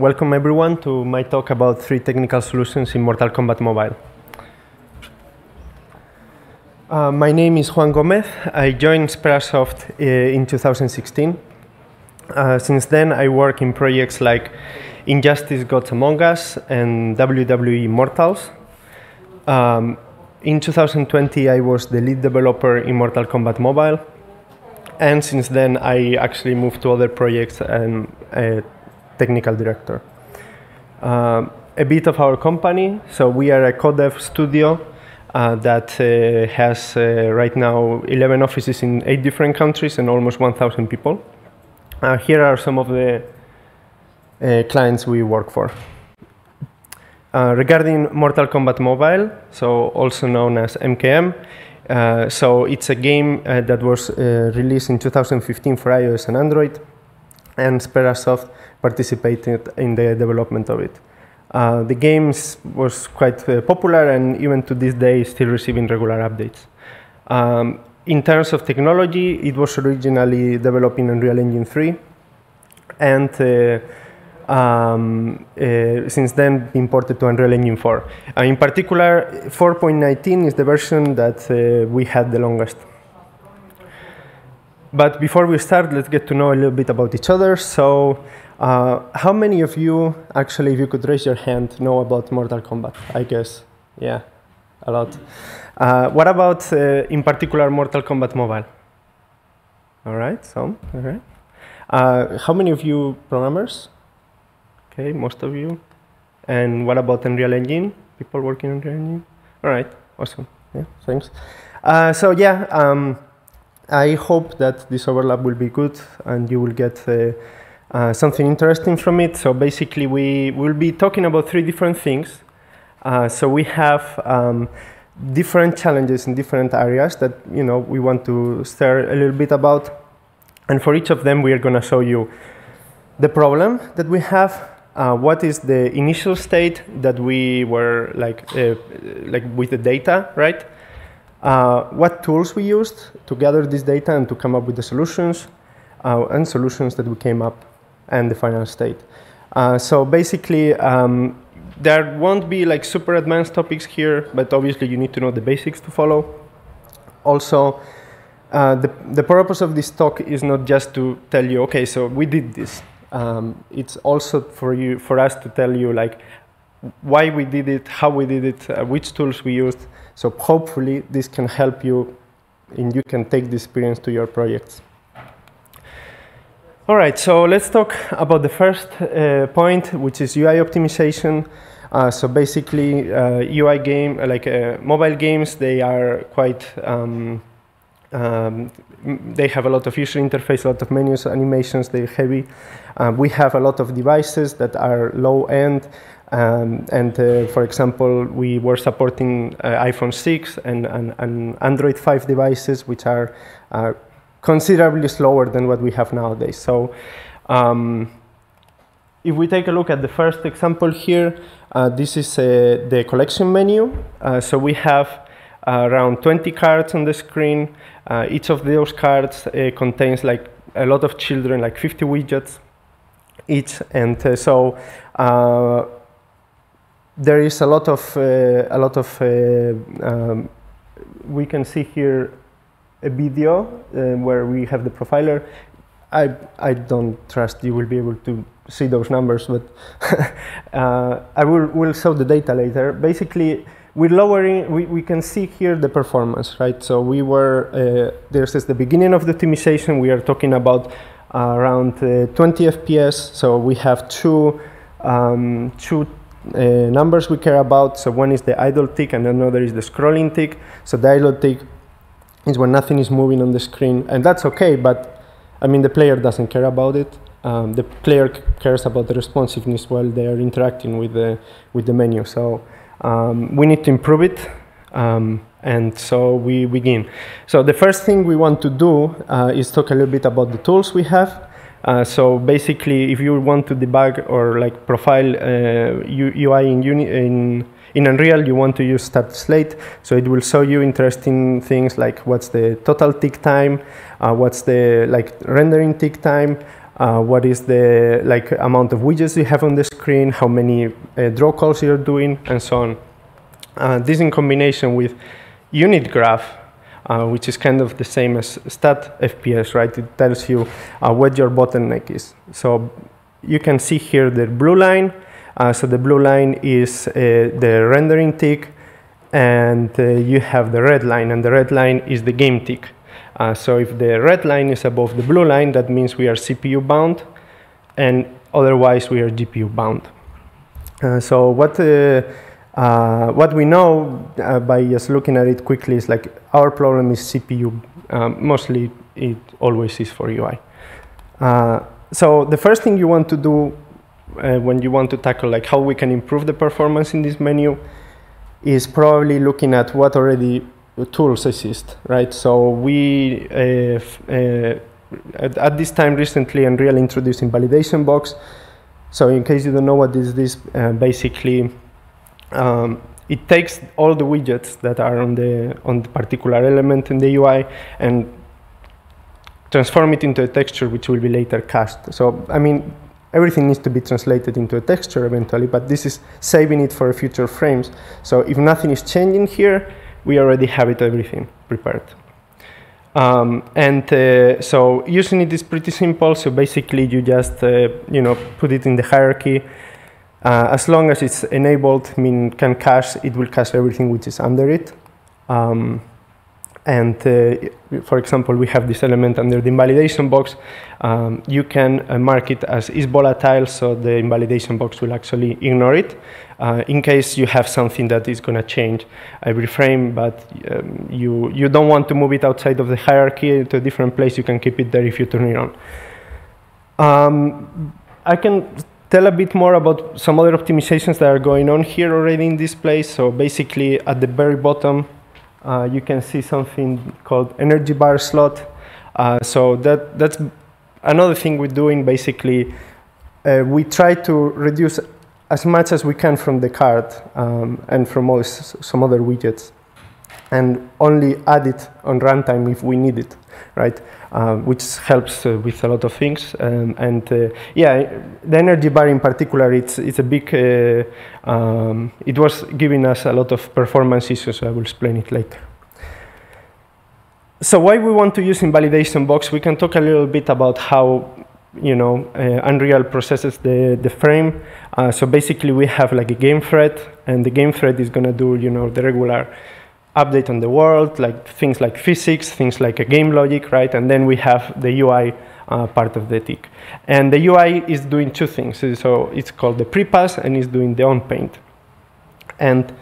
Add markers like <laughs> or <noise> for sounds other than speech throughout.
welcome everyone to my talk about three technical solutions in Mortal Kombat Mobile. Uh, my name is Juan Gomez. I joined Sperasoft uh, in 2016. Uh, since then, I work in projects like Injustice Gods Among Us and WWE Immortals. Um, in 2020, I was the lead developer in Mortal Kombat Mobile. And since then, I actually moved to other projects and a technical director. Um, a bit of our company. So we are a co-dev studio uh, that uh, has uh, right now 11 offices in eight different countries and almost 1,000 people. Uh, here are some of the uh, clients we work for. Uh, regarding Mortal Kombat Mobile, so also known as MKM, so it's a game that was released in 2015 for iOS and Android, and Sperasoft participated in the development of it. Uh, the game was quite uh, popular and even to this day is still receiving regular updates. Um, in terms of technology, it was originally developed in Unreal Engine 3 and uh, um, uh, since then imported to Unreal Engine 4. Uh, in particular, 4.19 is the version that uh, we had the longest. But before we start, let's get to know a little bit about each other. So uh, how many of you, actually, if you could raise your hand, know about Mortal Kombat? I guess, yeah, a lot. Uh, what about, uh, in particular, Mortal Kombat Mobile? All right, some, all right. Uh, how many of you programmers? Okay, most of you. And what about Unreal Engine? People working on Unreal Engine? All right, awesome. Yeah, thanks. Uh, so yeah, um, I hope that this overlap will be good and you will get uh, uh, something interesting from it. So basically, we will be talking about three different things. Uh, so we have um, different challenges in different areas that you know we want to stare a little bit about, and for each of them, we are going to show you the problem that we have. Uh, what is the initial state that we were like, uh, like with the data, right? Uh, what tools we used to gather this data and to come up with the solutions, and solutions that we came up and the final state. Uh, so basically, um, there won't be like super advanced topics here, but obviously you need to know the basics to follow. Also, uh, the, the purpose of this talk is not just to tell you, okay, so we did this. Um, it's also for you, for us to tell you like why we did it, how we did it, uh, which tools we used. So hopefully this can help you and you can take the experience to your projects. All right, so let's talk about the first uh, point, which is UI optimization. Uh, so basically, uh, UI game, like uh, mobile games, they are quite, um, um, they have a lot of user interface, a lot of menus, animations, they're heavy. Uh, we have a lot of devices that are low end. Um, and uh, for example, we were supporting iPhone 6 and, and, and, Android 5 devices, which are considerably slower than what we have nowadays. So um, if we take a look at the first example here, uh, this is uh, the collection menu. Uh, so we have uh, around 20 cards on the screen. Uh, each of those cards uh, contains like a lot of children, like 50 widgets each. And so there is a lot of, a lot of um, we can see here a video uh, where we have the profiler. I, I don't trust you will be able to see those numbers, but <laughs> uh, I will will show the data later. Basically, we're lowering, we, we can see here the performance, right? So we were, uh, there's the beginning of the optimization, we are talking about uh, around uh, 20 FPS, so we have two, um, two uh, numbers we care about. So one is the idle tick and another is the scrolling tick. So the idle tick is when nothing is moving on the screen, and that's okay. But I mean, the player doesn't care about it. Um, the player cares about the responsiveness while they are interacting with the with the menu. So um, we need to improve it. Um, and so we begin. So the first thing we want to do uh, is talk a little bit about the tools we have. Uh, so basically, if you want to debug or like profile uh, UI in, uni in in Unreal, you want to use stat slate, so it will show you interesting things like what's the total tick time, uh, what's the like rendering tick time, uh, what is the like amount of widgets you have on the screen, how many uh, draw calls you're doing, and so on. Uh, this in combination with unit graph, uh, which is kind of the same as stat FPS, right? It tells you uh, what your bottleneck is. So you can see here the blue line. Uh, so the blue line is the rendering tick, and you have the red line, and the red line is the game tick. Uh, so if the red line is above the blue line, that means we are CPU bound, and otherwise we are GPU bound. Uh, so what uh, uh what we know uh, by just looking at it quickly is like our problem is CPU. Um, mostly, it always is for UI. Uh, so the first thing you want to do when you want to tackle like how we can improve the performance in this menu is probably looking at what already tools exist, right? So we, uh, uh, at, at, this time recently, and Unreal introduced Invalidation Box. So in case you don't know what is this, uh, basically, um, it takes all the widgets that are on the on the particular element in the UI and transform it into a texture which will be later cast. So I mean, everything needs to be translated into a texture eventually, but this is saving it for future frames. So if nothing is changing here, we already have it everything prepared. Um, and uh, so using it is pretty simple. So basically, you just uh, you know put it in the hierarchy. Uh, as long as it's enabled, mean can cache, it will cache everything which is under it. Um, and uh, for example, we have this element under the invalidation box. Um, you can uh, mark it as is volatile, so the invalidation box will actually ignore it. Uh, in case you have something that is going to change every frame, but um, you, you don't want to move it outside of the hierarchy to a different place, you can keep it there if you turn it on. Um, I can tell a bit more about some other optimizations that are going on here already in this place. So basically, at the very bottom, uh, you can see something called energy bar slot. Uh, so that, that's another thing we're doing basically. Uh, we try to reduce as much as we can from the card um, and from all some other widgets and only add it on runtime if we need it, right? Uh, which helps uh, with a lot of things. Um, and uh, yeah, the energy bar in particular, it's, it's a big, uh, um, it was giving us a lot of performance issues, I will explain it later. So why we want to use invalidation box, we can talk a little bit about how you know, uh, Unreal processes the, the frame. Uh, so basically we have like a game thread and the game thread is gonna do, you know, the regular update on the world, like things like physics, things like a game logic, right? And then we have the UI uh, part of the tick. And the UI is doing two things. So it's called the pre-pass and it's doing the on-paint. And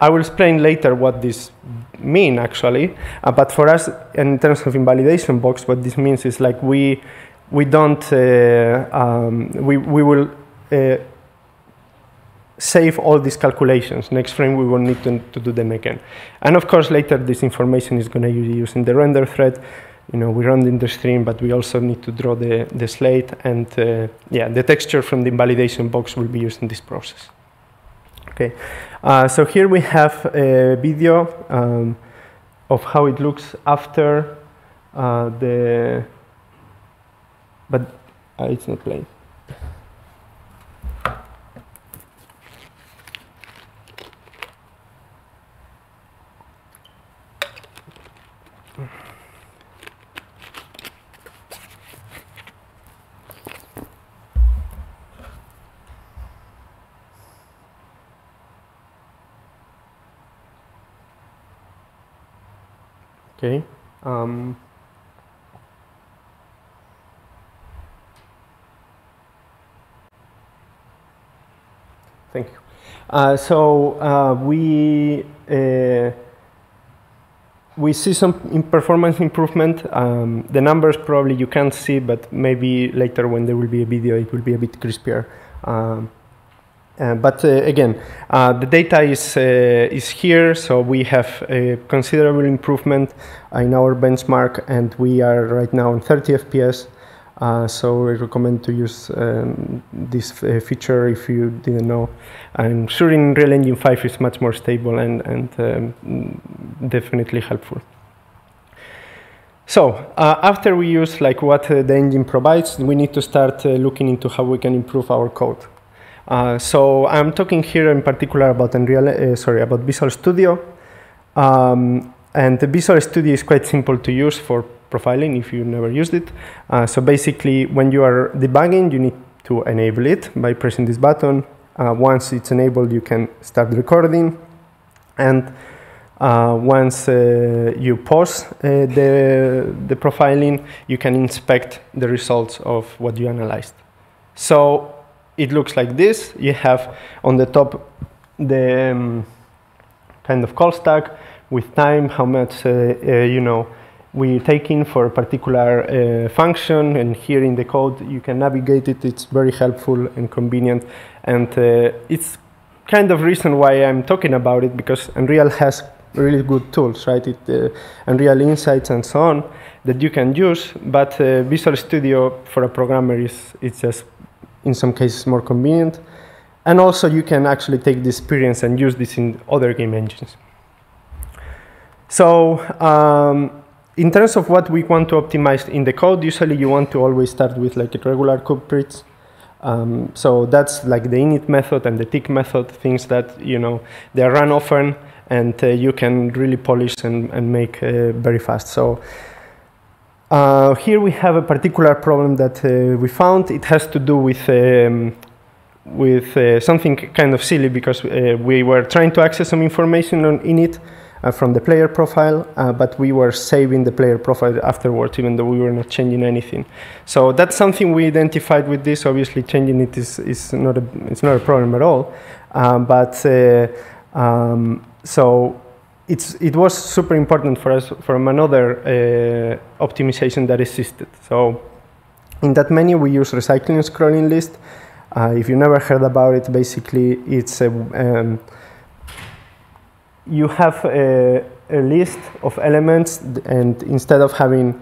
I will explain later what this mean actually. Uh, but for us, in terms of invalidation box, what this means is like we we don't, uh, um, we, we will uh, save all these calculations. Next frame, we won't need to, to do them again. And of course, later, this information is going to be used in the render thread. You know, we run in the stream, but we also need to draw the, the slate. And uh, yeah, the texture from the invalidation box will be used in this process. Okay, uh, so here we have a video um, of how it looks after uh, the but uh, it's not playing. Okay. Um, Thank you. Uh, so uh, we uh, we see some in performance improvement. Um, the numbers probably you can't see, but maybe later when there will be a video, it will be a bit crispier. Um, uh, but uh, again, uh, the data is is here, so we have a considerable improvement in our benchmark, and we are right now on 30 FPS. Uh, so I recommend to use um, this uh, feature if you didn't know. I'm sure Unreal Engine 5 it's much more stable and, and um, definitely helpful. So uh, after we use like what uh, the engine provides, we need to start uh, looking into how we can improve our code. Uh, so I'm talking here in particular about Unreal, uh, sorry, about Visual Studio. Um, and the Visual Studio is quite simple to use for profiling if you never used it. Uh, so basically, when you are debugging, you need to enable it by pressing this button. once it's enabled, you can start recording. And uh, once uh, you pause uh, the, the profiling, you can inspect the results of what you analyzed. So it looks like this. You have on the top the um, kind of call stack with time, how much uh, uh, you know we take in for a particular uh, function, and here in the code you can navigate it. It's very helpful and convenient, and it's kind of reason why I'm talking about it because Unreal has really good tools, right? It, uh, Unreal Insights and so on that you can use, but uh, Visual Studio for a programmer is it's just in some cases more convenient. And also you can actually take the experience and use this in other game engines. So um, in terms of what we want to optimize in the code, usually you want to always start with like regular culprits. Um, so that's like the init method and the tick method, things that, you know, they run often and uh, you can really polish and, and make uh, very fast. So uh, here we have a particular problem that we found. It has to do with um, with uh, something kind of silly because uh, we were trying to access some information on init uh, from the player profile, but we were saving the player profile afterwards, even though we were not changing anything. So that's something we identified with this. Obviously, changing it is, is not a it's not a problem at all, but um, so it's, it was super important for us from another uh, optimization that existed. So in that menu, we use recycling scrolling list. Uh, if you never heard about it, basically it's a, um, you have a, a, list of elements, and instead of having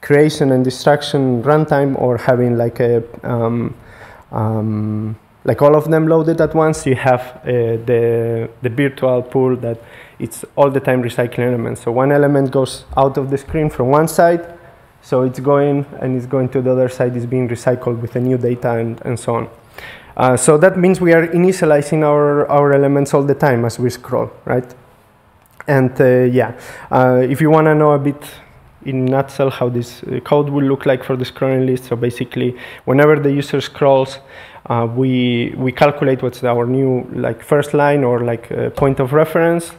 creation and destruction runtime or having like a um, um, like all of them loaded at once, you have uh, the, the virtual pool that it's all the time recycling elements. So one element goes out of the screen from one side, so it's going and it's going to the other side, it's being recycled with the new data and, and so on. Uh, so that means we are initializing our, our elements all the time as we scroll, right? And uh, yeah, uh, if you want to know a bit in nutshell how this uh, code will look like for the scrolling list, so basically whenever the user scrolls, uh, we we calculate what's our new like first line or like point of reference.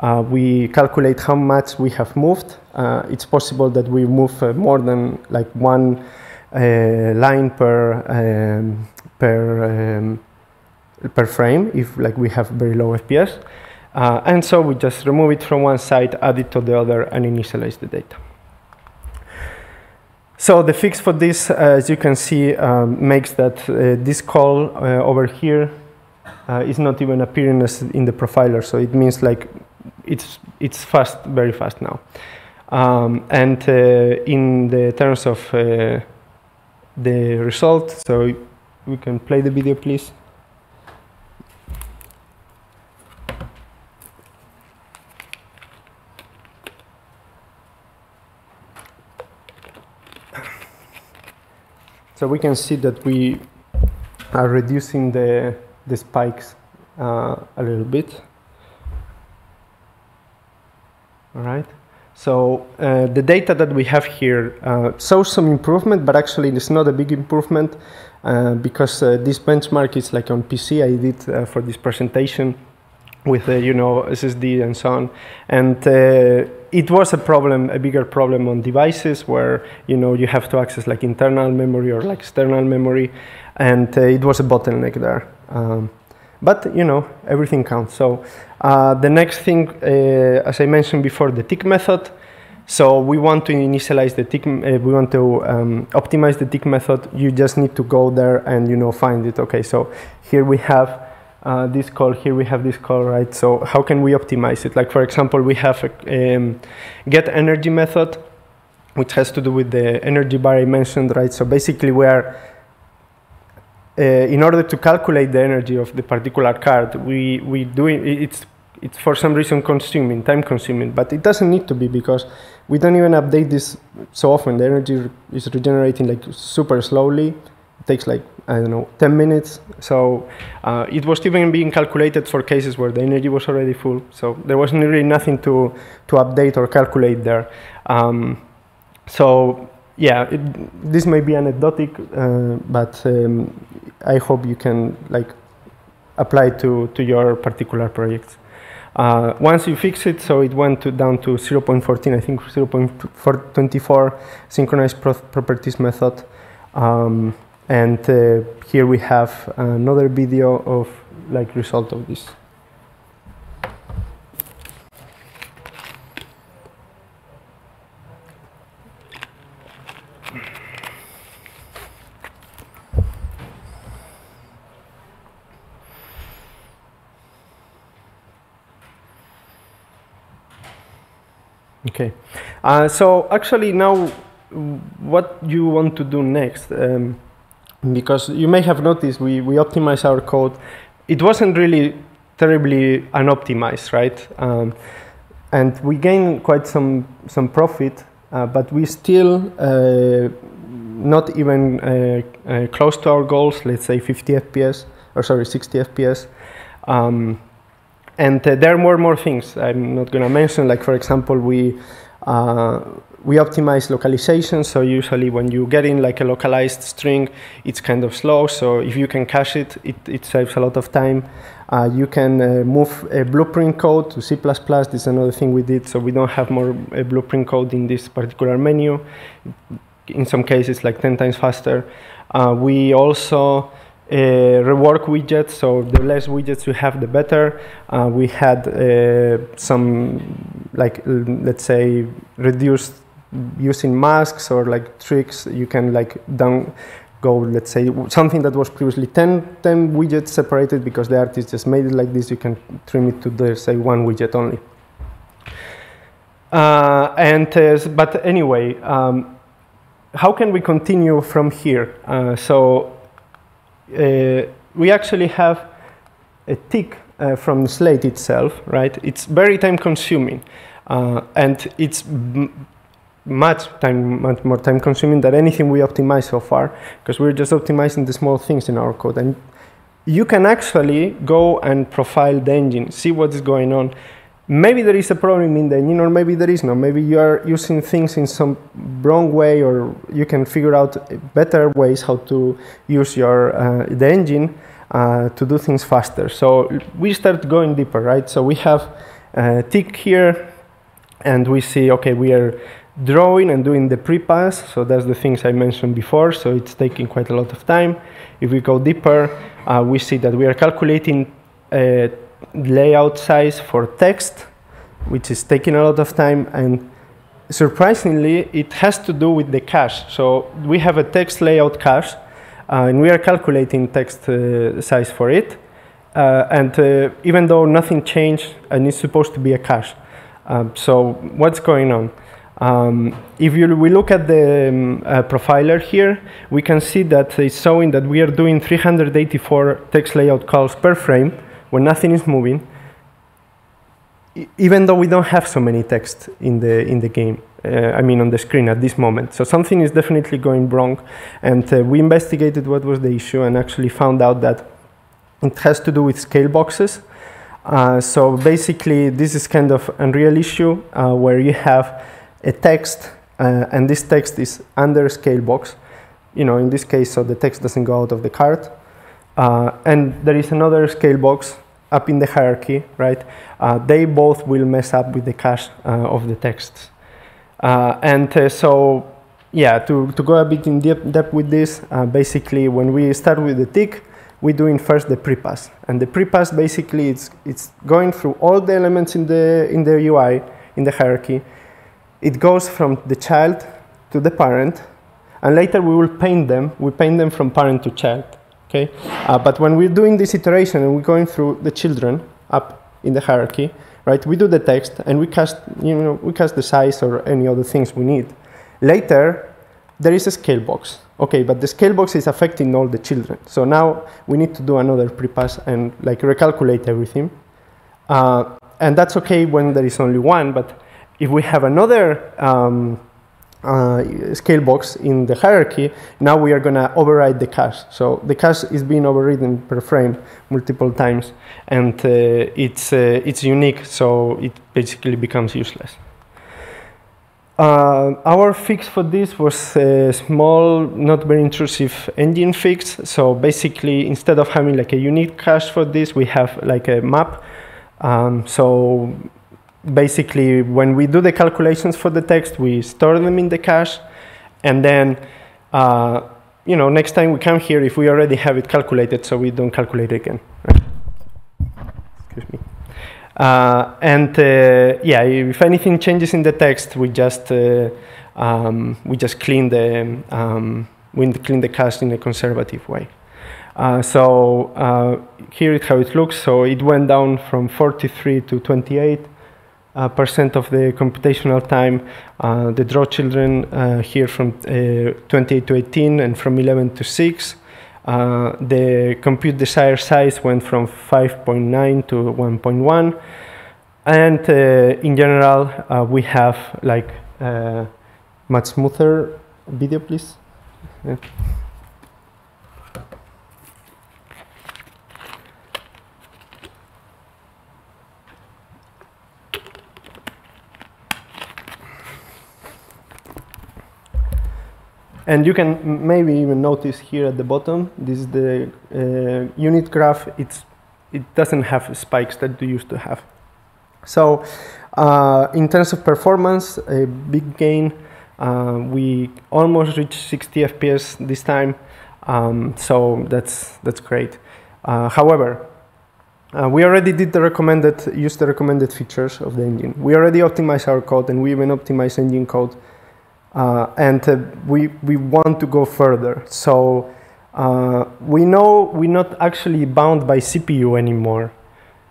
Uh, we calculate how much we have moved. Uh, it's possible that we move uh, more than like one uh, line per um, per um, per frame if like we have very low FPS. Uh, and so we just remove it from one side, add it to the other, and initialize the data. So the fix for this, uh, as you can see, um, makes that this call over here uh, is not even appearing in the profiler. So it means like it's it's fast, very fast now. Um, and uh, in the terms of uh, the result, so we can play the video, please. So we can see that we are reducing the, the spikes uh, a little bit. All right. So uh, the data that we have here uh, shows some improvement, but actually it's not a big improvement uh, because uh, this benchmark is like on PC. I did uh, for this presentation with you know SSD and so on, and it was a problem, a bigger problem on devices where you know you have to access like internal memory or like external memory, and uh, it was a bottleneck there. Um, but you know everything counts. So uh, the next thing, uh, as I mentioned before, the tick method. So we want to initialize the tick. Uh, we want to um, optimize the tick method. You just need to go there and you know find it. Okay, so here we have uh, this call, here we have this call, right? So how can we optimize it? Like for example, we have a um, get energy method, which has to do with the energy bar I mentioned, right? So basically we are, uh, in order to calculate the energy of the particular card, we, we do it, it's, it's for some reason consuming, time consuming, but it doesn't need to be because we don't even update this so often. The energy is regenerating like super slowly. It takes like I don't know 10 minutes. So uh, it was even being calculated for cases where the energy was already full. So there wasn't really nothing to to update or calculate there. Um, so yeah, it, this may be anecdotic, uh, but um, I hope you can like apply to to your particular projects. Uh, once you fix it, so it went to down to 0.14, I think 0.24 synchronized pro properties method. Um, and uh, here we have another video of like result of this. Okay, uh, so actually now what you want to do next, um, because you may have noticed we, we optimize our code. It wasn't really terribly unoptimized, right? Um, and we gain quite some, some profit, uh, but we still uh, not even uh, uh, close to our goals, let's say 50 FPS, or sorry, 60 FPS. Um, and uh, there are more and more things I'm not going to mention. Like for example, we uh, we optimize localization. So usually when you get in like a localized string, it's kind of slow. So if you can cache it, it, it saves a lot of time. Uh, you can uh, move a blueprint code to C++. This is another thing we did. So we don't have more blueprint code in this particular menu. In some cases, like 10 times faster. Uh, we also uh, rework widgets, so the less widgets you have, the better. Uh, we had uh, some, like, let's say, reduced using masks or like tricks. You can like down go, let's say, something that was previously 10, 10 widgets separated because the artist just made it like this. You can trim it to, the, say, one widget only. Uh, and uh, but anyway, um, how can we continue from here? Uh, so we actually have a tick uh, from the slate itself, right? It's very time consuming. Uh, and it's much time, much more time consuming than anything we optimize so far, because we're just optimizing the small things in our code. And you can actually go and profile the engine, see what is going on, maybe there is a problem in the engine or maybe there is no. Maybe you are using things in some wrong way or you can figure out better ways how to use your uh, the engine uh, to do things faster. So we start going deeper, right? So we have a tick here and we see, okay, we are drawing and doing the pre-pass. So that's the things I mentioned before. So it's taking quite a lot of time. If we go deeper, uh, we see that we are calculating uh, layout size for text, which is taking a lot of time. And surprisingly, it has to do with the cache. So we have a text layout cache, uh, and we are calculating text uh, size for it. Uh, and uh, even though nothing changed, and it's supposed to be a cache. Um, so what's going on? Um, if you, we look at the um, uh, profiler here, we can see that it's showing that we are doing 384 text layout calls per frame, when nothing is moving, even though we don't have so many text in the in the game. Uh, I mean, on the screen at this moment. So something is definitely going wrong, and uh, we investigated what was the issue and actually found out that it has to do with scale boxes. Uh, so basically, this is kind of a real issue uh, where you have a text, uh, and this text is under scale box. You know, in this case, so the text doesn't go out of the card. Uh, and there is another scale box up in the hierarchy, right? Uh, they both will mess up with the cache uh, of the texts. Uh, and uh, so, yeah, to, to go a bit in depth, depth with this, basically when we start with the tick, we're doing first the pre-pass. And the pre-pass basically it's, it's going through all the elements in the, in the UI, in the hierarchy. It goes from the child to the parent, and later we will paint them. We paint them from parent to child. Okay, uh, but when we're doing this iteration and we're going through the children up in the hierarchy, right? We do the text and we cast, you know, we cast the size or any other things we need. Later, there is a scale box. Okay, but the scale box is affecting all the children. So now we need to do another pre-pass and like recalculate everything. Uh, and that's okay when there is only one, but if we have another um, uh, scale box in the hierarchy, now we are going to override the cache. So the cache is being overridden per frame multiple times, and uh, it's uh, it's unique, so it basically becomes useless. Uh, our fix for this was a small, not very intrusive engine fix. So basically, instead of having like a unique cache for this, we have like a map. Um, so basically, when we do the calculations for the text, we store them in the cache, and then, uh, you know, next time we come here, if we already have it calculated, so we don't calculate again. Right? Excuse me. Uh, and uh, yeah, if anything changes in the text, we just uh, um, we just clean the um, we clean the cache in a conservative way. Uh, so uh, here is how it looks. So it went down from 43 to 28 uh, percent of the computational time. the draw children here from 28 to 18 and from 11 to 6. Uh, the compute desired size went from 5.9 to 1.1. And uh, in general, uh, we have like uh, much smoother video, please. Yeah. And you can maybe even notice here at the bottom, this is the uh, unit graph. It's, it doesn't have spikes that you used to have. So uh, in terms of performance, a big gain. Uh, we almost reached 60 FPS this time. Um, so that's, that's great. Uh, however, uh, we already did the recommended, use the recommended features of the engine. We already optimized our code and we even optimized engine code uh, and uh, we, we want to go further. So uh, we know we're not actually bound by CPU anymore.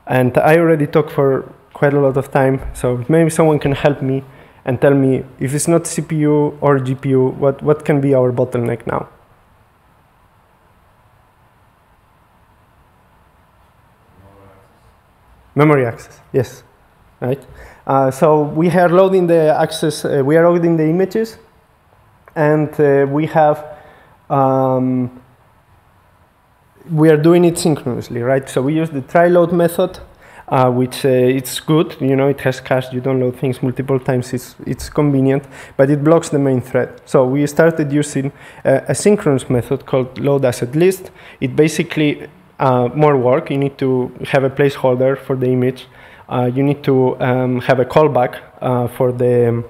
And I already talked for quite a lot of time, so maybe someone can help me and tell me if it's not CPU or GPU, what, what can be our bottleneck now? Memory access, yes, right? Uh, so we are loading the access, uh, we are loading the images, and uh, we have, um, we are doing it synchronously, right? So we use the try load method, uh, which uh, it's good, you know, it has cache, you don't load things multiple times, it's, it's convenient, but it blocks the main thread. So we started using a synchronous method called load asset list. It basically, uh, more work, you need to have a placeholder for the image, you need to um, have a callback uh, for the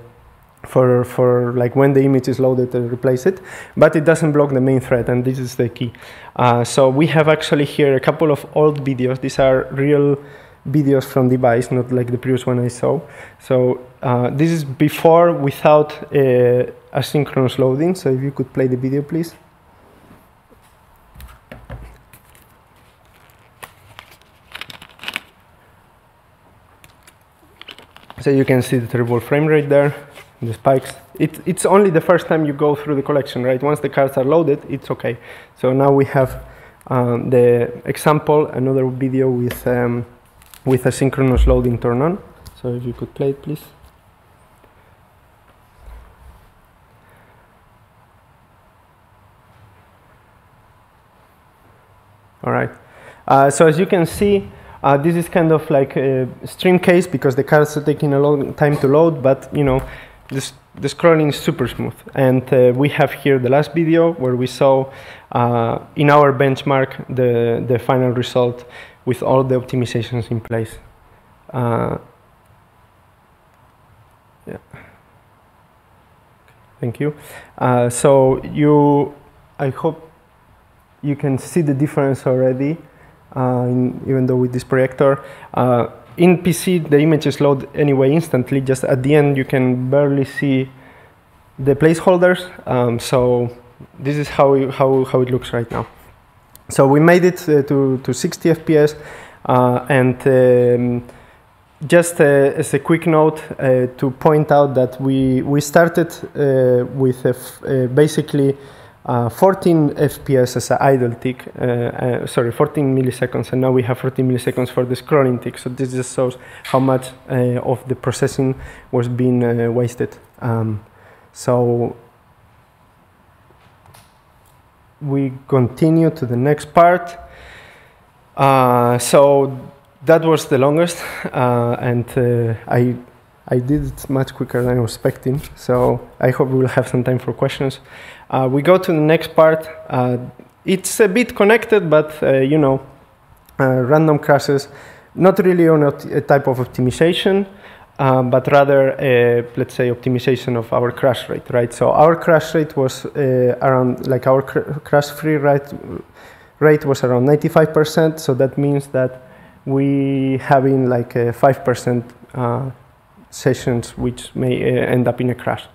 for for like when the image is loaded to replace it, but it doesn't block the main thread, and this is the key. Uh, so we have actually here a couple of old videos. These are real videos from device, not like the previous one I saw. So uh, this is before without uh, asynchronous loading. So if you could play the video, please. So you can see the terrible frame rate there, the spikes. It, it's only the first time you go through the collection, right? Once the cards are loaded, it's okay. So now we have um, the example, another video with, um, with asynchronous loading turned on. So if you could play it, please. All right. Uh, so as you can see, uh, this is kind of like a stream case because the cards are taking a long time to load, but you know, this, the scrolling is super smooth. And uh, we have here the last video where we saw uh, in our benchmark the, the final result with all the optimizations in place. Uh, yeah. Thank you. Uh, so you, I hope you can see the difference already. Uh, in, even though with this projector. Uh, in PC, the images load anyway instantly. Just at the end, you can barely see the placeholders. Um, so this is how, how, how it looks right now. So we made it uh, to, to 60 FPS. Uh, and um, just uh, as a quick note uh, to point out that we, we started with basically uh, 14 FPS as an idle tick, uh, uh, sorry, 14 milliseconds, and now we have 14 milliseconds for the scrolling tick. So this just shows how much uh, of the processing was being uh, wasted. Um, so we continue to the next part. So that was the longest, and I I did it much quicker than I was expecting. So I hope we will have some time for questions. Uh, we go to the next part. Uh, it's a bit connected, but uh, you know, uh, random crashes, not really on a, type of optimization, uh, but rather, let's say, optimization of our crash rate, right? So our crash rate was around, like our cr crash-free rate, rate was around 95%. So that means that we having like a 5% sessions which may end up in a crash.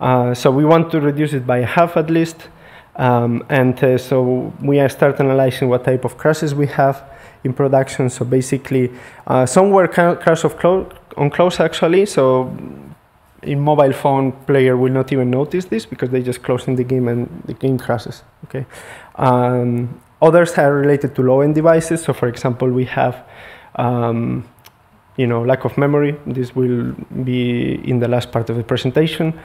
Uh, so we want to reduce it by half at least. Um, and uh, so we start analyzing what type of crashes we have in production. So basically, uh, somewhere crash of clo on close actually. So in mobile phone, player will not even notice this because they just close in the game and the game crashes. Okay. Um, others are related to low-end devices. So for example, we have um, you know, lack of memory. This will be in the last part of the presentation.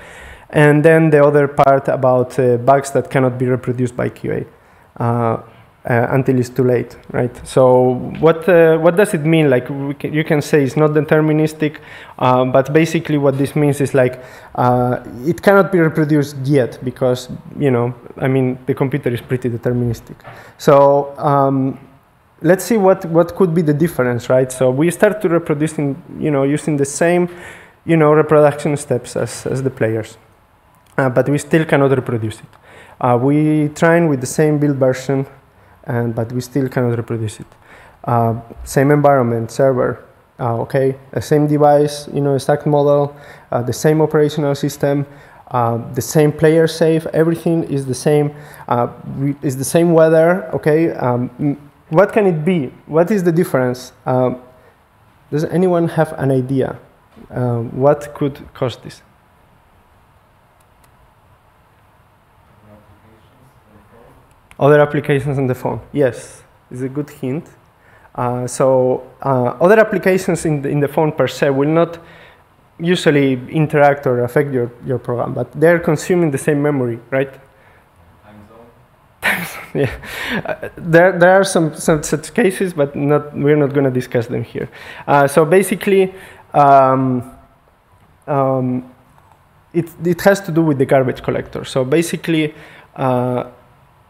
And then the other part about uh, bugs that cannot be reproduced by QA uh, uh, until it's too late, right? So what, uh, what does it mean? Like can, you can say it's not deterministic, uh, but basically what this means is like it cannot be reproduced yet because, you know, I mean, the computer is pretty deterministic. So um, let's see what, what could be the difference, right? So we start to reproducing, you know, using the same, you know, reproduction steps as, as the players but we still cannot reproduce it. Uh, we train with the same build version, and, but we still cannot reproduce it. Uh, same environment, server, uh, okay, the same device, you know, stack model, uh, the same operational system, uh, the same player safe, everything is the same, we, is the same weather, okay. Um, what can it be? What is the difference? Does anyone have an idea? what could cause this? Other applications on the phone. Yes, it's a good hint. Uh, so uh, other applications in the, in the phone per se will not usually interact or affect your, your program, but they're consuming the same memory, right? <laughs> yeah. Uh, there, there are some, some such cases, but not, we're not going to discuss them here. Uh, so basically, um, um, it, it has to do with the garbage collector. So basically, uh,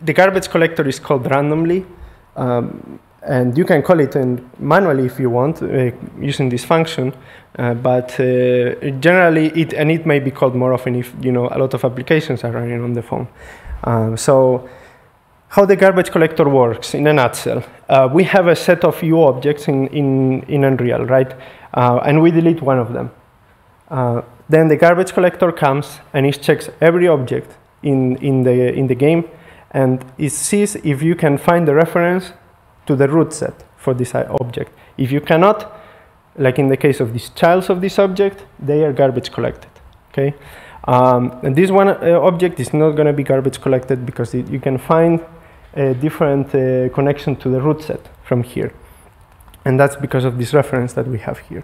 the garbage collector is called randomly, um, and you can call it manually if you want uh, using this function. Uh, but uh, generally, it and it may be called more often if you know a lot of applications are running on the phone. Um, so, how the garbage collector works in a nutshell? Uh, we have a set of U objects in in, in Unreal, right? Uh, and we delete one of them. Uh, then the garbage collector comes and it checks every object in in the in the game and it sees if you can find the reference to the root set for this object. If you cannot, like in the case of these childs of this object, they are garbage collected. Okay, um, and this one uh, object is not going to be garbage collected because it, you can find a different uh, connection to the root set from here, and that's because of this reference that we have here.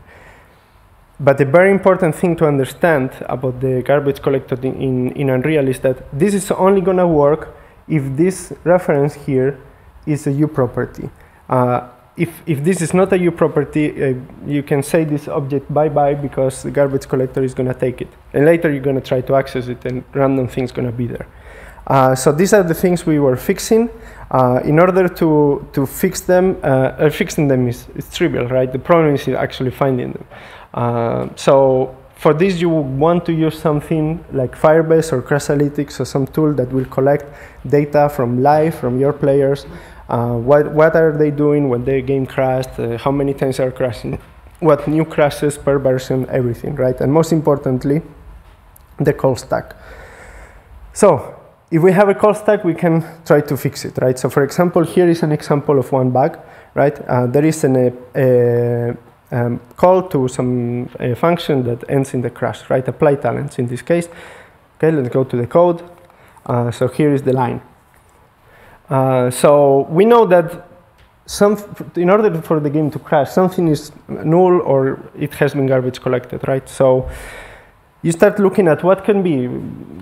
But the very important thing to understand about the garbage collected in, in, in Unreal is that this is only going to work if this reference here is a U property. Uh, if, if this is not a U property, uh, you can say this object bye-bye because the garbage collector is going to take it. And later you're going to try to access it and random things going to be there. Uh, so these are the things we were fixing. Uh, in order to, to fix them, uh, uh fixing them is, is, trivial, right? The problem is actually finding them. Uh, so for this, you want to use something like Firebase or Crashlytics or some tool that will collect data from live, from your players. Uh, what, what are they doing when their game crashed? Uh, how many times are crashing? What new crashes per version, everything, right? And most importantly, the call stack. So if we have a call stack, we can try to fix it, right? So for example, here is an example of one bug, right? Uh, there is an, a, um, call to some uh, function that ends in the crash, right? Apply talents in this case. Okay, let's go to the code. Uh, so here is the line. Uh, so we know that some, in order for the game to crash, something is null or it has been garbage collected, right? So you start looking at what can be.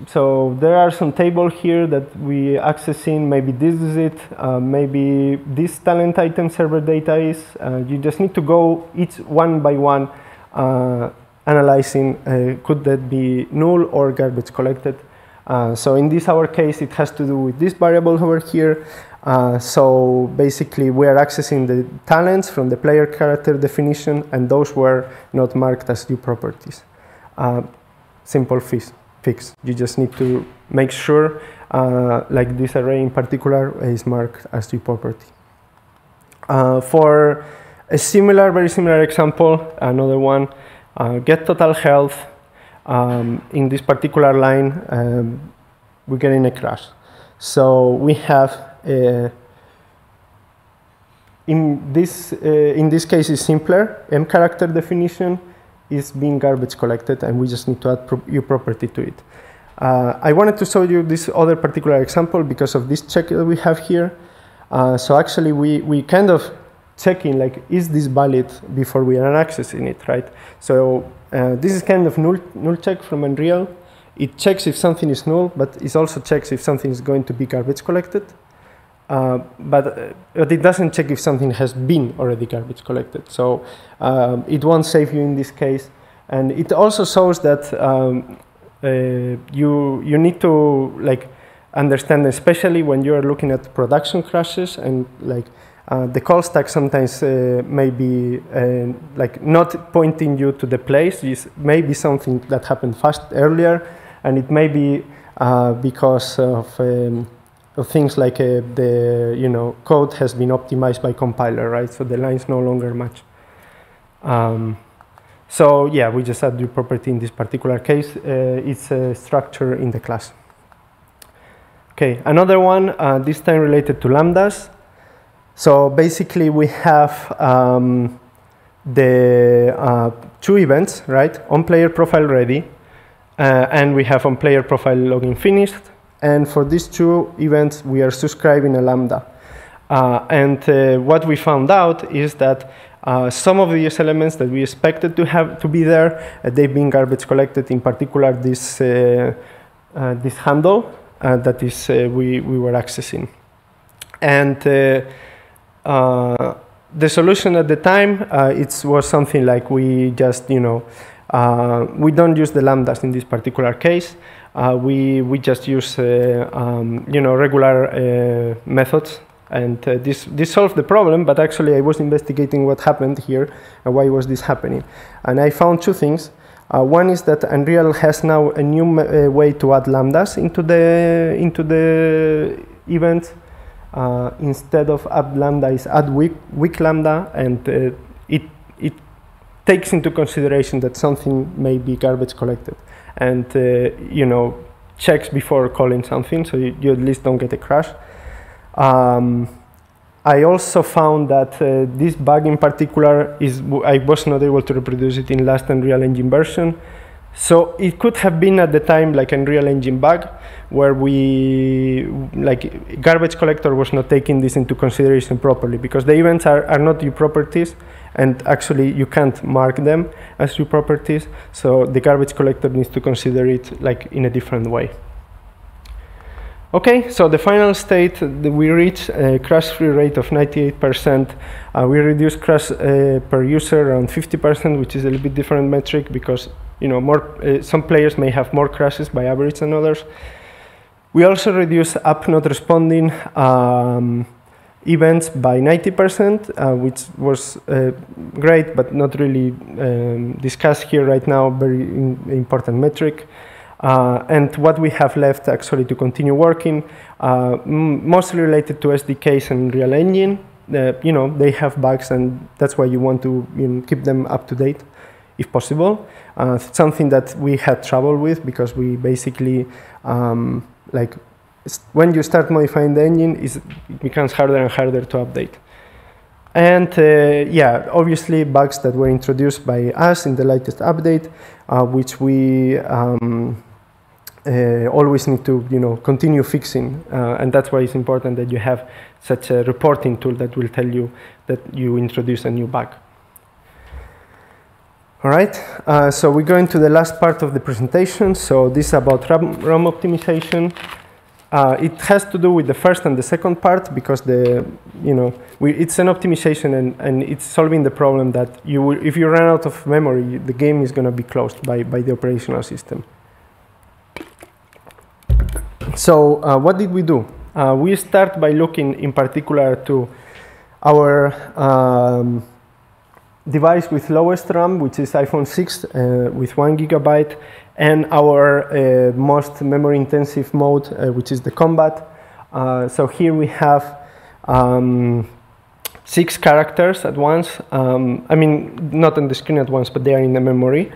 So there are some table here that we accessing. Maybe this is it. Uh, maybe this talent item server data is. Uh, you just need to go each one by one, uh, analyzing uh, could that be null or garbage collected. Uh, so in this our case, it has to do with this variable over here. Uh, so basically, we are accessing the talents from the player character definition, and those were not marked as U properties. Uh, simple fix, fix. You just need to make sure, uh, like this array in particular, is marked as U property. Uh, for a similar, very similar example, another one, uh, get total health um, in this particular line, um, we're getting a crash. So we have uh, in this uh, in this case is simpler. M character definition is being garbage collected, and we just need to add pro U property to it. Uh, I wanted to show you this other particular example because of this check that we have here. Uh, so actually, we we kind of checking like is this valid before we are accessing it, right? So uh, this is kind of null, null check from Unreal. It checks if something is null, but it also checks if something is going to be garbage collected. Uh, but, uh, but it doesn't check if something has been already garbage collected. So um, it won't save you in this case. And it also shows that um, uh, you, you need to like understand, especially when you're looking at production crashes and like uh, the call stack sometimes uh, may be like not pointing you to the place. It may be something that happened fast earlier, and it may be because of, um, of, things like uh, the you know code has been optimized by compiler, right? So the lines no longer match. Um, so yeah, we just add the property in this particular case. Uh, it's a structure in the class. Okay, another one, this time related to lambdas. So basically we have um, the uh, two events, right? On player profile ready, uh, and we have on player profile login finished. And for these two events, we are subscribing a Lambda. Uh, and uh, what we found out is that uh, some of these elements that we expected to have to be there, uh, they've been garbage collected. In particular, this this handle that is we we were accessing, and uh, the solution at the time uh, it was something like we just you know uh, we don't use the lambdas in this particular case. Uh, we we just use uh, um, you know regular uh, methods, and this this solved the problem. But actually, I was investigating what happened here and why was this happening, and I found two things. one is that Unreal has now a new way to add lambdas into the into the event uh, instead of add lambda is add weak, weak lambda and uh, it, it takes into consideration that something may be garbage collected and uh, you know checks before calling something so you, you, at least don't get a crash. Um, I also found that uh, this bug in particular is I was not able to reproduce it in last Unreal Engine version so it could have been at the time like an Unreal Engine bug where we, like garbage collector was not taking this into consideration properly because the events are, are not U properties and actually you can't mark them as U properties. So the garbage collector needs to consider it like in a different way. Okay, so the final state, we reach a crash-free rate of 98%. Uh, we reduce crash uh, per user around 50%, which is a little bit different metric because you know, more, uh, some players may have more crashes by average than others. We also reduce app not responding um, events by 90%, uh, which was uh, great, but not really um, discussed here right now, very in, important metric. Uh, and what we have left actually to continue working, uh, mostly related to SDKs and Unreal Engine. Uh, you know, they have bugs and that's why you want to you know, keep them up to date if possible. Uh, something that we had trouble with because we basically, um, like, when you start modifying the engine, it becomes harder and harder to update. And uh, yeah, obviously bugs that were introduced by us in the latest update, uh, which we um, uh, always need to you know continue fixing uh, and that's why it's important that you have such a reporting tool that will tell you that you introduce a new bug. All right uh, so we go into the last part of the presentation. So this is about RAM, RAM optimization uh, it has to do with the first and the second part because the you know we, it's an optimization and, and it's solving the problem that you will, if you run out of memory the game is going to be closed by, by the operational system so uh, what did we do? Uh, we start by looking in particular to our um, device with lowest RAM, which is iPhone 6 uh, with one gigabyte, and our uh, most memory intensive mode, uh, which is the combat. Uh, so here we have um, six characters at once. Um, I mean, not on the screen at once, but they are in the memory.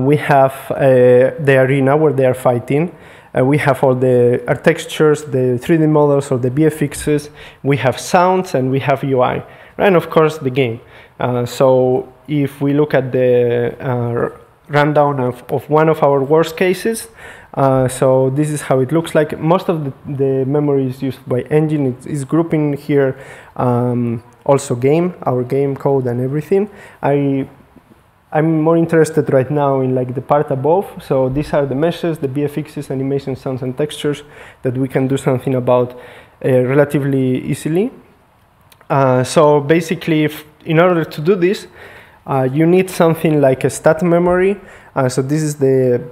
we have the arena where they are fighting. Uh, we have all the our textures, the 3D models or the VFXs. We have sounds and we have UI, and of course the game. Uh, so if we look at the uh, rundown of, of one of our worst cases, uh, so this is how it looks like. Most of the, the memory is used by engine. It's, it's grouping here um, also game, our game code and everything. I I'm more interested right now in like the part above. So these are the meshes, the VFXs, animation, sounds, and textures that we can do something about uh, relatively easily. Uh, so basically, if, in order to do this, uh, you need something like a stat memory. Uh, so this is the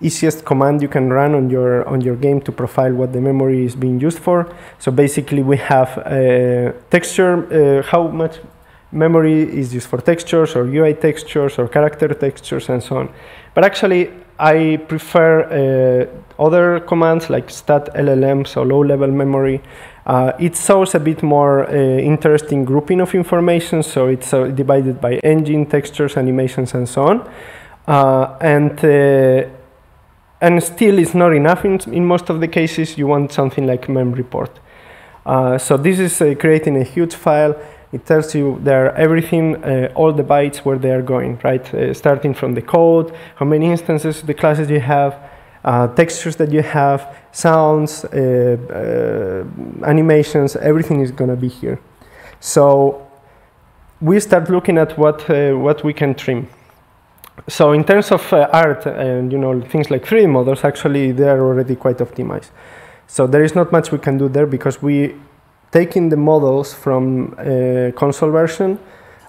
easiest command you can run on your on your game to profile what the memory is being used for. So basically, we have a uh, texture, uh, how much memory is used for textures or UI textures or character textures and so on. But actually, I prefer uh, other commands like stat LLM, so low-level memory. Uh, it shows a bit more uh, interesting grouping of information, so it's uh, divided by engine, textures, animations, and so on. Uh, and uh, and still, it's not enough in, in most of the cases. You want something like mem report. so this is creating a huge file it tells you there everything, uh, all the bytes where they are going, right? Uh, starting from the code, how many instances, the classes you have, uh, textures that you have, sounds, uh, uh, animations, everything is going to be here. So we start looking at what, uh, what we can trim. So in terms of art and you know things like 3D models, actually they are already quite optimized. So there is not much we can do there because we taking the models from console version,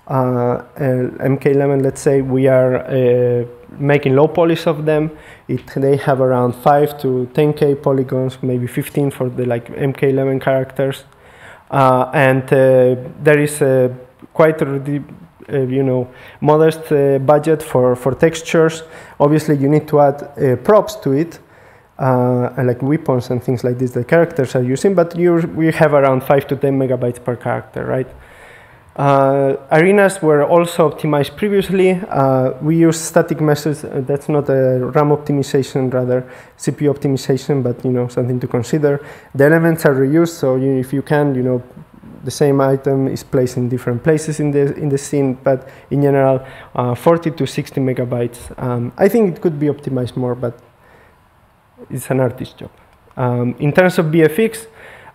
uh, MK11, let's say, we are uh, making low polys of them. It, they have around 5 to 10k polygons, maybe 15 for the like MK11 characters. Uh, and uh, there is a quite a uh, you know modest uh, budget for for textures. Obviously, you need to add props to it, uh, like weapons and things like this the characters are using, but you we have around 5 to 10 megabytes per character, right? Uh, arenas were also optimized previously. Uh, we use static meshes. Uh, that's not a RAM optimization, rather CPU optimization, but you know something to consider. The elements are reused, so you, if you can, you know, the same item is placed in different places in the in the scene. But in general, uh, 40 to 60 megabytes. Um, I think it could be optimized more, but it's an artist job. Um, in terms of VFX,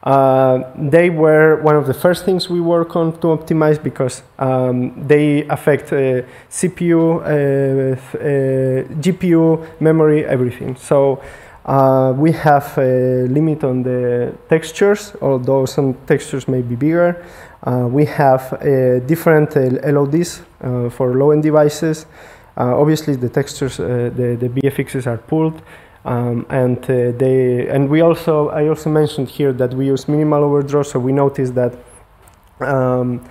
uh, they were one of the first things we work on to optimize because um, they affect uh, CPU, uh, uh GPU, memory, everything. So uh, we have a limit on the textures, although some textures may be bigger. Uh, we have different LODs for low-end devices. obviously, the textures, the, the VFXs are pulled. Um, and uh, they and we also I also mentioned here that we use minimal overdraw, so we noticed that um,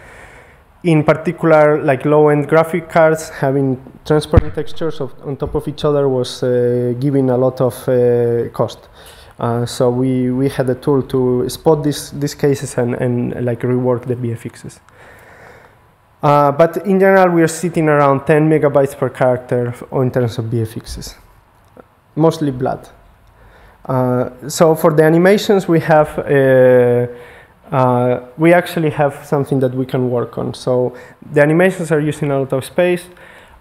in particular like low-end graphic cards having transparent textures of, on top of each other was uh, giving a lot of uh, cost. Uh, so we, we had a tool to spot these, these cases and, and like rework the VFXs. Uh, but in general, we are sitting around 10 megabytes per character in terms of VFXs mostly blood. Uh, so for the animations, we have uh, uh, we actually have something that we can work on. So the animations are using a lot of space,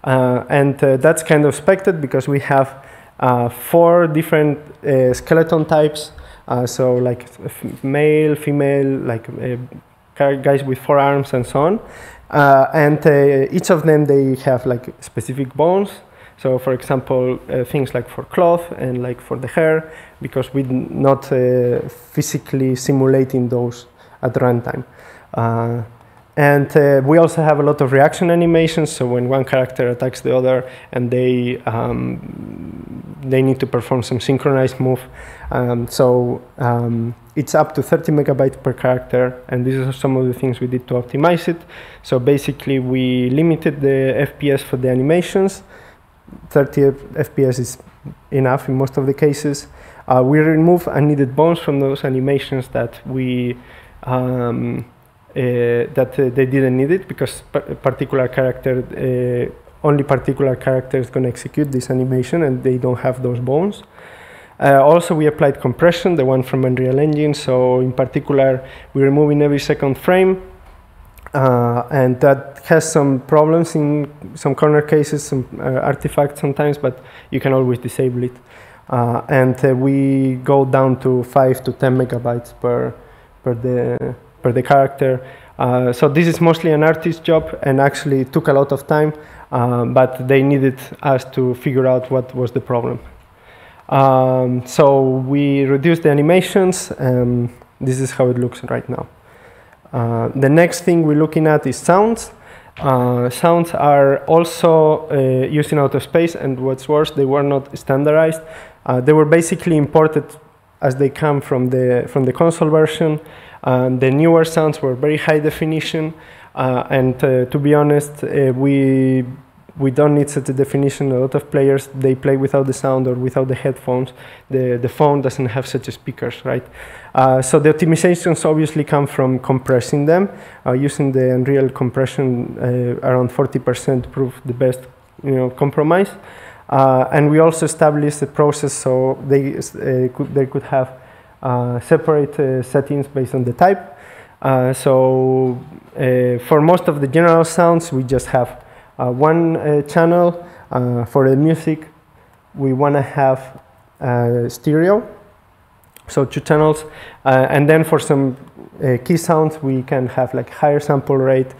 uh, and uh, that's kind of expected because we have uh, four different skeleton types. So like male, female, like guys with four arms and so on. And each of them, they have like specific bones. So for example, things like for cloth and like for the hair, because we're not physically simulating those at runtime. And uh, we also have a lot of reaction animations. So when one character attacks the other and they, um, they need to perform some synchronized move. Um, so um, it's up to 30 megabytes per character. And these are some of the things we did to optimize it. So basically we limited the FPS for the animations. 30 FPS is enough in most of the cases. Uh, we remove unneeded bones from those animations that we um, uh, that uh, they didn't need it because particular character, uh, only particular character is going to execute this animation and they don't have those bones. Uh, also, we applied compression, the one from Unreal Engine. So, in particular, we're removing every second frame, uh, and that has some problems in some corner cases, some uh, artifacts sometimes, but you can always disable it. and we go down to five to ten megabytes per per the per the character. Uh, so this is mostly an artist job and actually took a lot of time, uh, but they needed us to figure out what was the problem. Um, so we reduced the animations. and this is how it looks right now. Uh, the next thing we're looking at is sounds. Uh, sounds are also uh, used in outer space, and what's worse, they were not standardized. Uh, they were basically imported as they come from the from the console version. Um, the newer sounds were very high definition, uh, and uh, to be honest, we we don't need such a definition. A lot of players they play without the sound or without the headphones. The the phone doesn't have such speakers, right? Uh, so the optimizations obviously come from compressing them, uh, using the Unreal compression uh, around 40% prove the best, you know, compromise. and we also established the process so they could they could have uh, separate uh, settings based on the type. Uh, so for most of the general sounds, we just have Uh, one uh, channel. Uh, for the music, we want to have stereo, so two channels. and then for some key sounds, we can have like higher sample rate,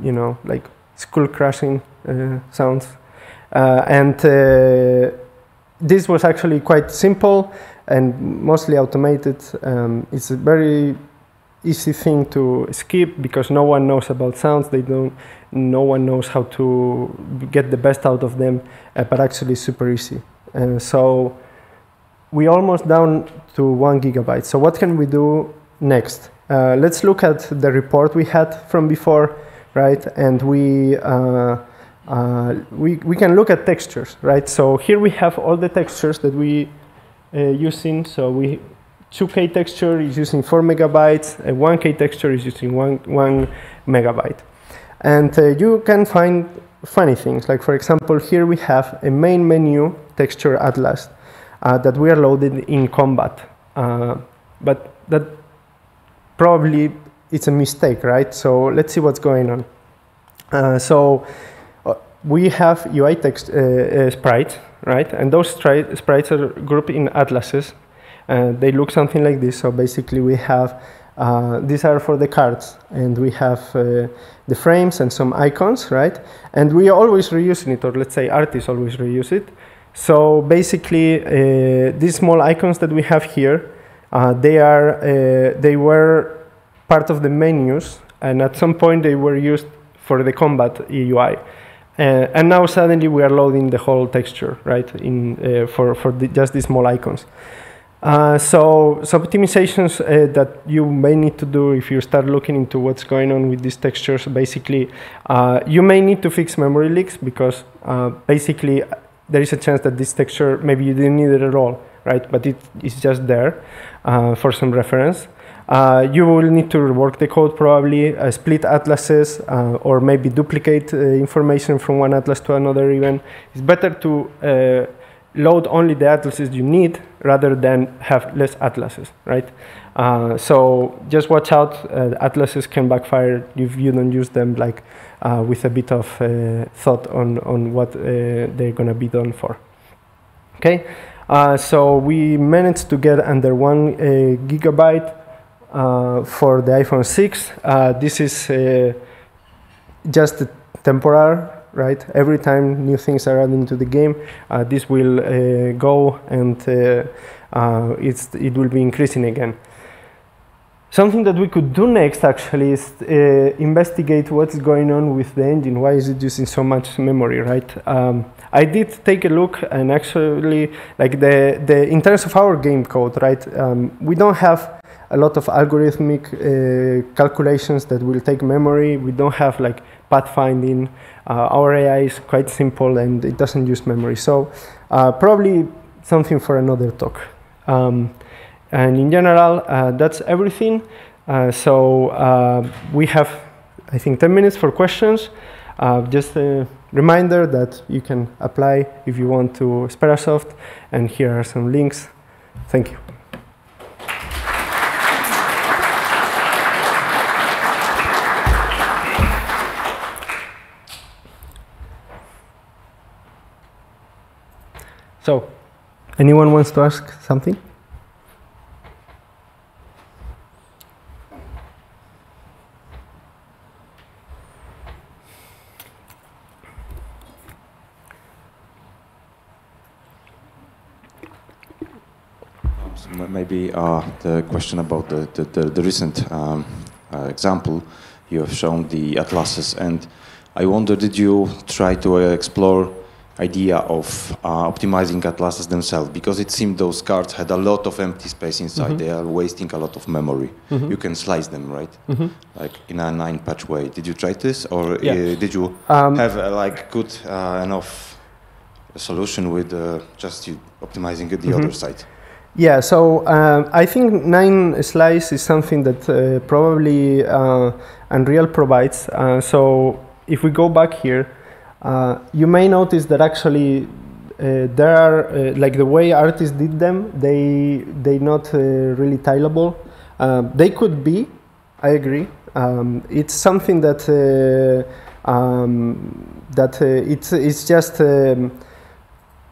you know, like skull crushing sounds. and this was actually quite simple and mostly automated. Um, it's a very easy thing to skip because no one knows about sounds. They don't. No one knows how to get the best out of them, uh, but actually super easy. And so we almost down to one gigabyte. So what can we do next? Uh, let's look at the report we had from before, right? And we. Uh, uh, we, we can look at textures, right? So here we have all the textures that we uh, using. So we 2K texture is using 4 megabytes, a 1K texture is using 1, 1 megabyte. And uh, you can find funny things, like for example, here we have a main menu texture atlas uh, that we are loaded in combat. Uh, but that probably it's a mistake, right? So let's see what's going on. Uh, so uh, we have UI text sprites right? And those sprites are grouped in atlases. Uh, they look something like this. So basically we have, uh, these are for the cards and we have uh, the frames and some icons, right? And we are always reusing it, or let's say artists always reuse it. So basically uh, these small icons that we have here, uh, they are, uh, they were part of the menus and at some point they were used for the combat UI. Uh, and now suddenly we are loading the whole texture, right, in, for, for the, just these small icons. Uh, so, so optimizations uh, that you may need to do if you start looking into what's going on with these textures, basically, uh, you may need to fix memory leaks because uh, basically there is a chance that this texture, maybe you didn't need it at all, right? But it is just there for some reference. Uh, you will need to rework the code probably, uh, split atlases, uh, or maybe duplicate uh, information from one atlas to another even. It's better to uh, load only the atlases you need rather than have less atlases, right? Uh, so just watch out, atlases can backfire if you don't use them like with a bit of thought on, on what they're gonna be done for. Okay, uh, so we managed to get under one uh, gigabyte uh, for the iPhone 6. Uh, this is uh, just temporal, right? Every time new things are added into the game, uh, this will uh, go and uh, uh, it's, it will be increasing again. Something that we could do next actually is uh, investigate what's going on with the engine. Why is it using so much memory, right? Um, I did take a look and actually, like the, the in terms of our game code, right? Um, we don't have a lot of algorithmic uh, calculations that will take memory. We don't have like pathfinding. Uh, our AI is quite simple and it doesn't use memory. So uh, probably something for another talk. Um, and in general, uh, that's everything. So we have, I think, 10 minutes for questions. Uh, just a reminder that you can apply if you want to Sperasoft, and here are some links. Thank you. So, anyone wants to ask something? Maybe uh, the question about the, the, the, the recent um, uh, example, you have shown the atlases, and I wonder, did you try to uh, explore idea of uh, optimizing atlases themselves? Because it seemed those cards had a lot of empty space inside. Mhm. They are wasting a lot of memory. Mhm. You can slice them, right? Mhm. Like in a nine-patch way. Did you try this, or Yeah. uh, did you Um, have uh, like good uh, enough solution with uh, just you optimizing the other side? Yeah, so um, I think nine slice is something that uh, probably uh, Unreal provides. Uh, so if we go back here, uh, you may notice that actually uh, there are uh, like the way artists did them. They they not uh, really tileable. Uh, they could be. I agree. Um, it's something that uh, um, that it's it's just. Um,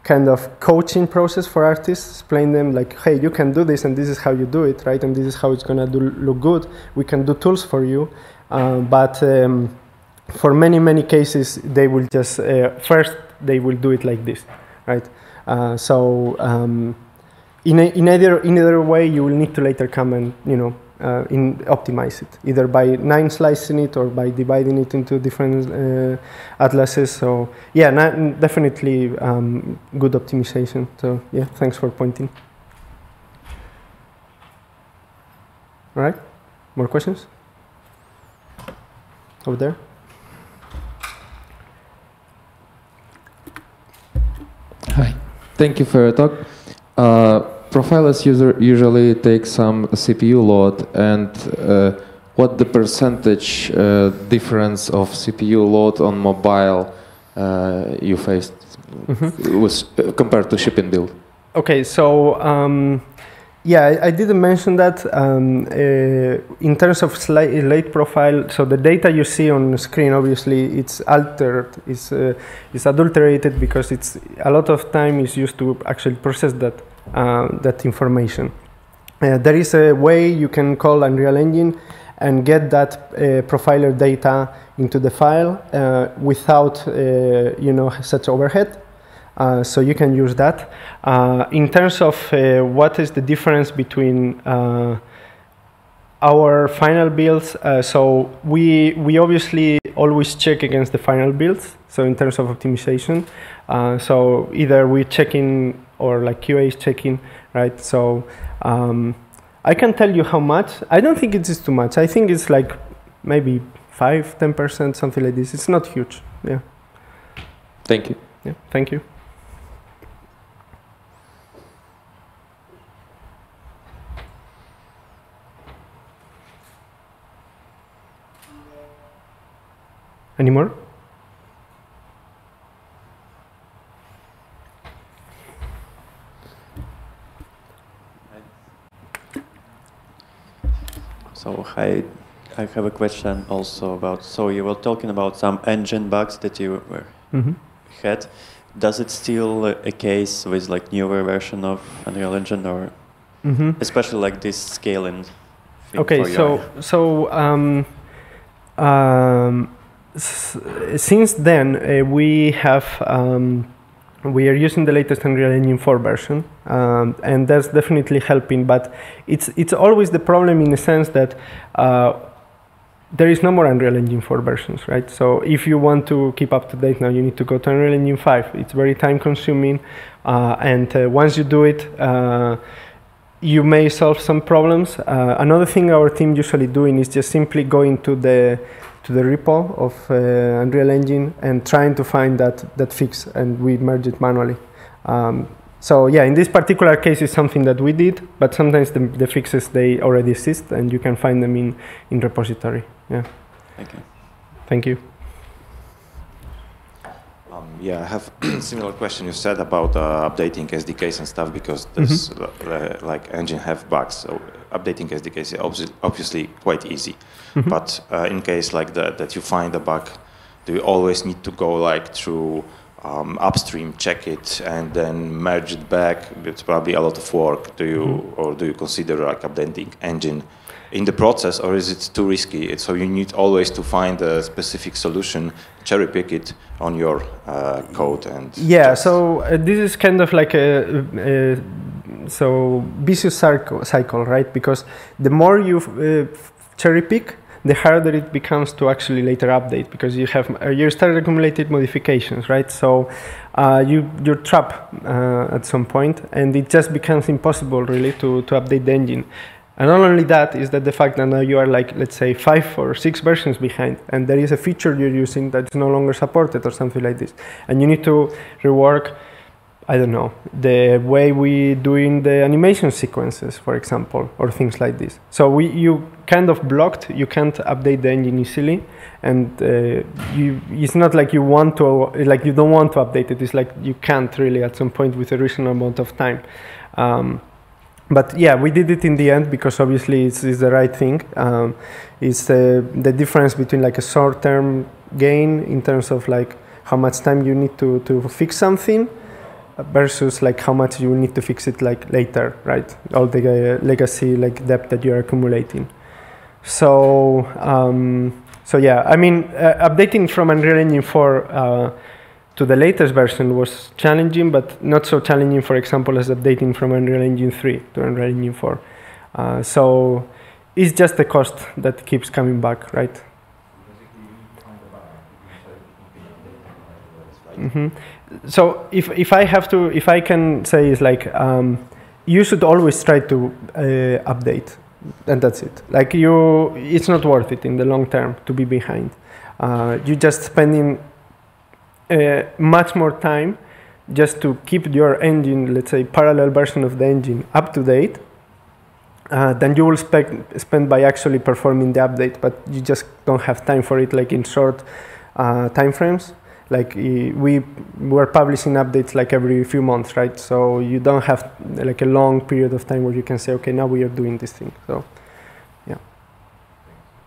kind of coaching process for artists explain them like hey you can do this and this is how you do it right and this is how it's going to do look good we can do tools for you but um, for many many cases they will just uh, first they will do it like this right? Uh, so um, in, a, in either in either way you will need to later come and you know uh, in optimize it either by nine slicing it or by dividing it into different uh, atlases. So yeah definitely um, good optimization. So yeah thanks for pointing. All right? More questions? Over there Hi. Thank you for your talk. Uh, Profilers user usually take some CPU load, and uh, what the percentage uh, difference of CPU load on mobile uh, you faced Mhm. was uh, compared to shipping build? Okay, so um, yeah, I, didn't mention that. Um, uh, in terms of late profile, so the data you see on the screen, obviously, it's altered, it's, uh, it's adulterated because it's a lot of time is used to actually process that uh, that information. Uh, there is a way you can call Unreal Engine and get that uh, profiler data into the file uh, without you know such overhead. Uh, so you can use that. Uh, in terms of uh, what is the difference between uh, our final builds, uh, so we we obviously always check against the final builds. So in terms of optimization, uh, so either we're checking or like QA is checking, right? So um, I can tell you how much. I don't think it is too much. I think it's like maybe five, ten percent, something like this. It's not huge. Yeah. Thank you. Yeah. Thank you. Any more? So I, I have a question also about. So you were talking about some engine bugs that you were, Mm-hmm. had. does it still a case with like newer version of Unreal Engine or hmm especially like this scaling? thing Okay, so so um, um, since then uh, we have um, we are using the latest Unreal Engine 4 version, um, and that's definitely helping. But it's it's always the problem in the sense that. Uh, there is no more Unreal Engine 4 versions, right? So if you want to keep up to date now, you need to go to Unreal Engine 5. It's very time consuming, uh, and uh, once you do it, uh, you may solve some problems. Uh, another thing our team usually doing is just simply going to the to the repo of uh, Unreal Engine and trying to find that that fix, and we merge it manually. Um, so yeah, in this particular case, it's something that we did, but sometimes the, the fixes they already exist, and you can find them in in repository. Yeah, Thank you. thank you. Um, yeah, I have <clears throat> similar question you said about uh, updating SDKs and stuff because this uh, like engine have bugs. So updating SDKs is obvi- obviously quite easy. Mhm. But uh, in case like that, that you find a bug, do you always need to go like through um, upstream, check it, and then merge it back? It's probably a lot of work. Do you or do you consider like updating engine in the process, or is it too risky? It's, so you need always to find a specific solution, cherry pick it on your uh, code, and Yeah, just- so uh, this is kind of like a, a so vicious cycle, cycle, right? Because the more you uh, cherry pick, the harder it becomes to actually later update because you have uh, you start accumulated modifications, right? So uh, you you're trapped uh, at some point, and it just becomes impossible really to to update the engine. And not only that is that the fact that now you are like let's say five or six versions behind, and there is a feature you're using that is no longer supported or something like this, and you need to rework. I don't know the way we doing the animation sequences, for example, or things like this. So we you kind of blocked. You can't update the engine easily, and uh, you it's not like you want to like you don't want to update it. It's like you can't really at some point with a reasonable amount of time. Um, but yeah, we did it in the end because obviously it's, it's the right thing. Um, it's uh, the difference between like a short-term gain in terms of like how much time you need to, to fix something versus like how much you need to fix it like later, right? All the uh, legacy like debt that you're accumulating. So um, so yeah, I mean uh, updating from Unreal Engine 4 uh, to the latest version was challenging, but not so challenging, for example, as updating from Unreal Engine 3 to Unreal Engine 4. Uh, so it's just the cost that keeps coming back, right? Hmm So if, if I have to, if I can say is like, um, you should always try to uh, update, and that's it. Like you, it's not worth it in the long term to be behind. Uh, you just spending uh, much more time just to keep your engine, let's say parallel version of the engine up to date, uh, than you will spend by actually performing the update. But you just don't have time for it, like in short uh, time frames. Like we were publishing updates like every few months, right? So you don't have like a long period of time where you can say, okay, now we are doing this thing. So, yeah,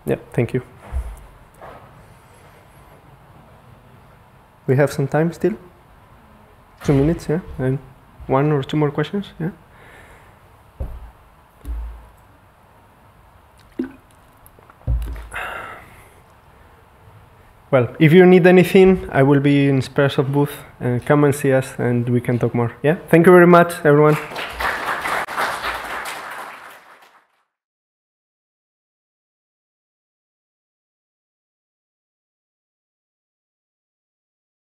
yeah. Thank you. We have some time still. Two minutes, yeah, and one or two more questions, yeah. Well, if you need anything, I will be in Sperasoft booth. Uh, come and see us, and we can talk more. Yeah. Thank you very much, everyone.